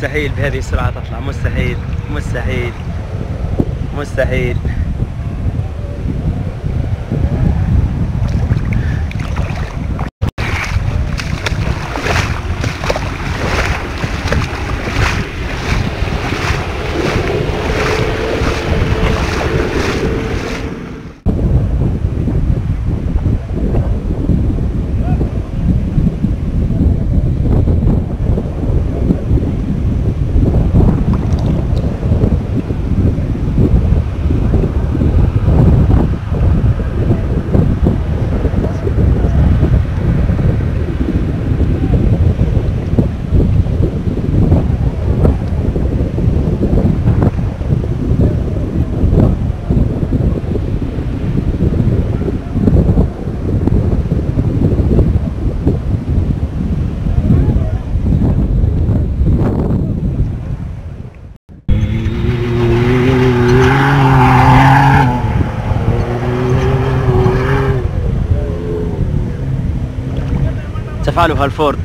مستحيل بهذه السرعة تطلع مستحيل مستحيل مستحيل. تفعلها الفورد.